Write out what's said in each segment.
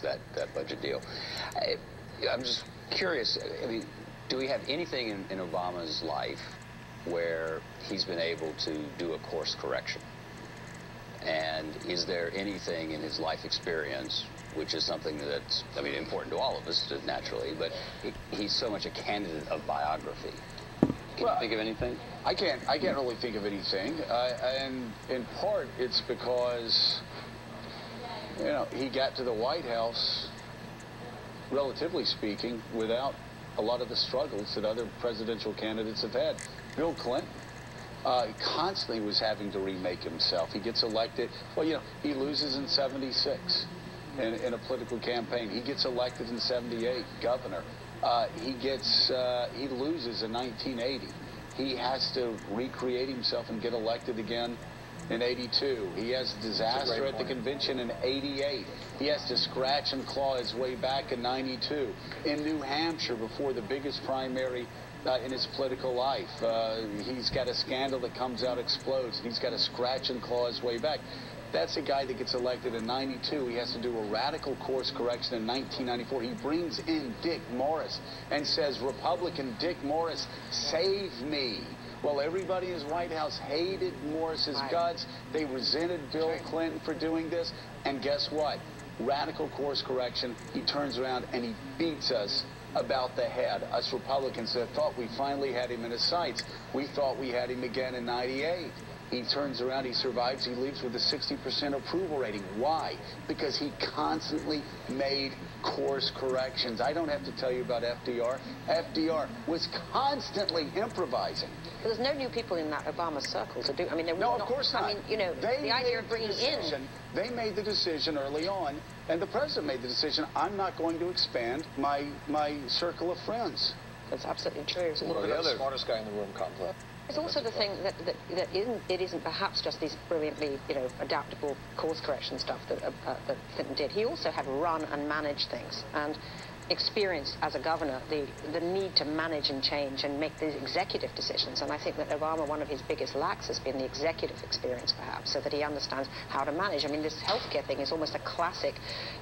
that, that budget deal. I, I'm just curious, I mean, do we have anything in, in Obama's life where he's been able to do a course correction? And is there anything in his life experience which is something that's, I mean, important to all of us, naturally, but he, he's so much a candidate of biography. Can well, you think of anything? I can't. I can't really think of anything, uh, and in part it's because you know he got to the White House, relatively speaking, without a lot of the struggles that other presidential candidates have had. Bill Clinton uh, constantly was having to remake himself. He gets elected. Well, you know, he loses in 76 in, in a political campaign. He gets elected in 78, governor. Uh, he gets, uh, he loses in 1980. He has to recreate himself and get elected again in 82. He has a disaster at the convention in 88. He has to scratch and claw his way back in 92. In New Hampshire, before the biggest primary uh, in his political life. Uh, he's got a scandal that comes out, explodes, and he's got to scratch and claw his way back. That's a guy that gets elected in 92. He has to do a radical course correction in 1994. He brings in Dick Morris and says, Republican Dick Morris, save me. Well, everybody in his White House hated Morris's guts. They resented Bill Clinton for doing this. And guess what? Radical course correction. He turns around and he beats us about the head. Us Republicans that thought we finally had him in his sights. We thought we had him again in 98. He turns around, he survives, he leaves with a 60% approval rating. Why? Because he constantly made course corrections. I don't have to tell you about FDR. FDR was constantly improvising. But there's no new people in that Obama circle to do. I mean, there no, not, of course not. I mean, you know, they the idea of bringing decision, in. They made the decision early on, and the president made the decision. I'm not going to expand my my circle of friends. That's absolutely true. Well, the other smartest guy in the room complex. It's also the thing that, that, that isn't, it isn't perhaps just these brilliantly, you know, adaptable course correction stuff that, uh, uh, that Clinton did. He also had to run and managed things. And experienced as a governor the, the need to manage and change and make these executive decisions. And I think that Obama, one of his biggest lacks has been the executive experience, perhaps, so that he understands how to manage. I mean, this healthcare thing is almost a classic,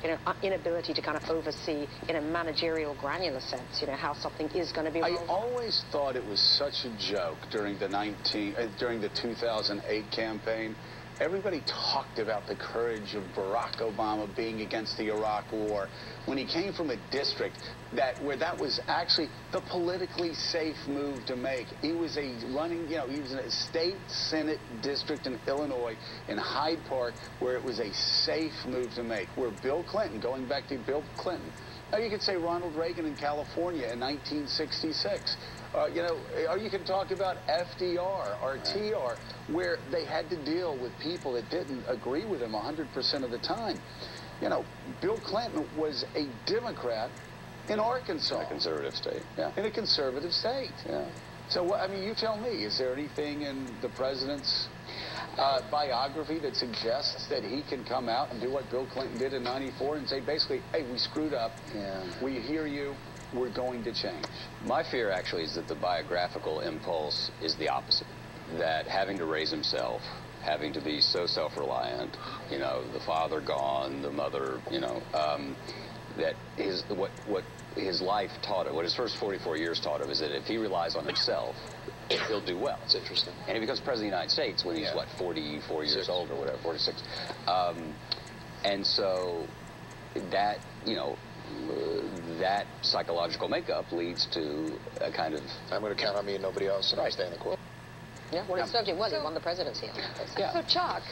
you know, inability to kind of oversee in a managerial, granular sense, you know, how something is going to be. I always thought it was such a joke during the 19 uh, during the 2008 campaign Everybody talked about the courage of Barack Obama being against the Iraq War when he came from a district that where that was actually the politically safe move to make. He was a running, you know, he was in a state senate district in Illinois in Hyde Park where it was a safe move to make. Where Bill Clinton, going back to Bill Clinton, you could say Ronald Reagan in California in 1966. Uh, you know, or you can talk about FDR or TR, where they had to deal with people that didn't agree with him 100% of the time. You know, Bill Clinton was a Democrat in Arkansas. In a conservative state. Yeah. In a conservative state. Yeah. So, I mean, you tell me, is there anything in the president's uh, biography that suggests that he can come out and do what Bill Clinton did in 94 and say, basically, hey, we screwed up. Yeah. We hear you we're going to change. My fear actually is that the biographical impulse is the opposite. That having to raise himself, having to be so self-reliant, you know, the father gone, the mother, you know, um, that his what what his life taught him, what his first 44 years taught him, is that if he relies on himself, he'll do well. It's interesting. And he becomes president of the United States when he's yeah. what 44 years Six. old or whatever, 46. Um, and so that you know that psychological makeup leads to a kind of... I'm going to count on me and nobody else, and I stay in the court. Yeah, well, it served him well. So, he won the presidency. Yeah. So, Chuck,